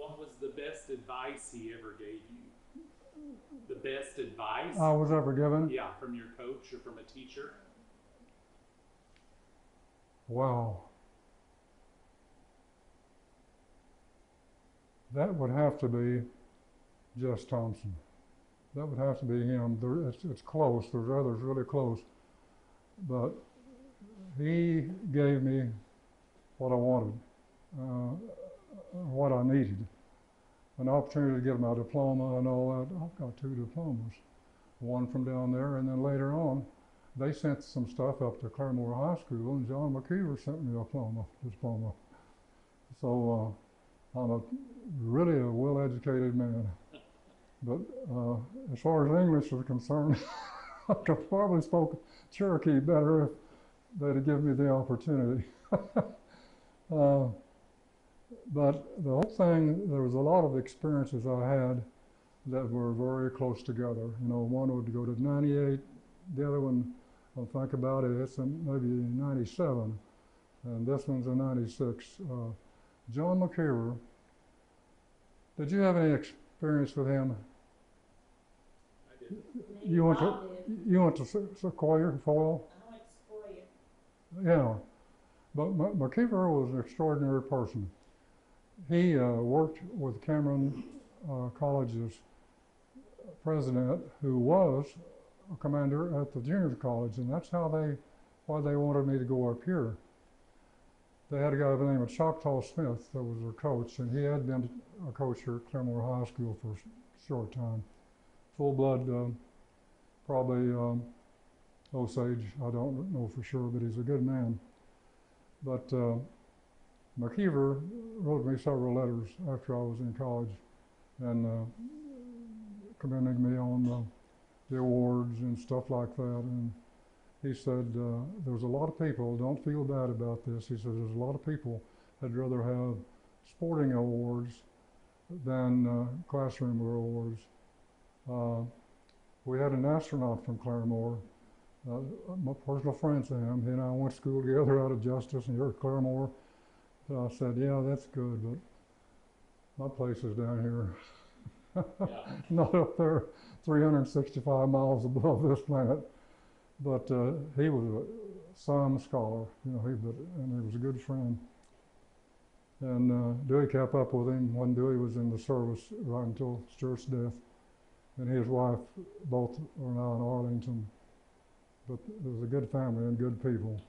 What was the best advice he ever gave you? The best advice? I was ever given. Yeah, from your coach or from a teacher? Wow. That would have to be Jess Thompson. That would have to be him. There, it's, it's close. There's others really close. But he gave me what I wanted, uh, what I needed. An opportunity to get my diploma and all that. I've got two diplomas. One from down there, and then later on, they sent some stuff up to Claremore High School, and John McKeever sent me a diploma. diploma. So uh, I'm a really a well-educated man. But uh, as far as English is concerned, I could probably spoke Cherokee better if they'd have given me the opportunity. uh, but the whole thing, there was a lot of experiences I had that were very close together. You know, one would go to 98, the other one, I'll think about it, it's in maybe 97, and this one's a 96. Uh, John McKeever, did you have any experience with him? I did. You went to did. you went to Sequoyah Foil, I went to Sequoyah. yeah. But McKeever was an extraordinary person. He uh, worked with Cameron uh, College's president, who was a commander at the junior college, and that's how they why they wanted me to go up here. They had a guy by the name of Choctaw Smith that was their coach, and he had been a coach here at Claremore High School for a short time. Full blood, um, probably um, Osage. I don't know for sure, but he's a good man. But uh, McKeever wrote me several letters after I was in college and uh, commending me on the, the awards and stuff like that. And he said, uh, There's a lot of people, don't feel bad about this. He said, There's a lot of people that'd rather have sporting awards than uh, classroom awards. Uh, we had an astronaut from Claremore uh, my personal friends of him. He and I went to school together out of Justus and here at Claremore. So I said, yeah, that's good, but my place is down here, not up there 365 miles above this planet. But uh, he was a some scholar, you know, he, but, and he was a good friend. And uh, Dewey kept up with him when Dewey was in the service right until Stuart's death. And his wife both are now in Arlington but it was a good family and good people.